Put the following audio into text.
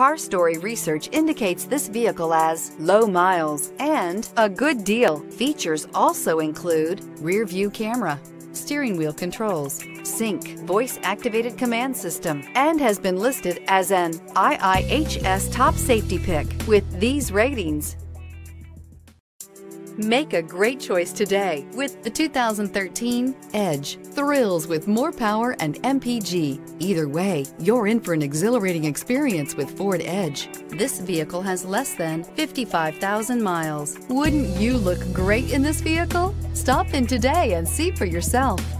Car Story research indicates this vehicle as low miles and a good deal. Features also include rear view camera, steering wheel controls, sync, voice activated command system, and has been listed as an IIHS top safety pick with these ratings. Make a great choice today with the 2013 Edge. Thrills with more power and MPG. Either way, you're in for an exhilarating experience with Ford Edge. This vehicle has less than 55,000 miles. Wouldn't you look great in this vehicle? Stop in today and see for yourself.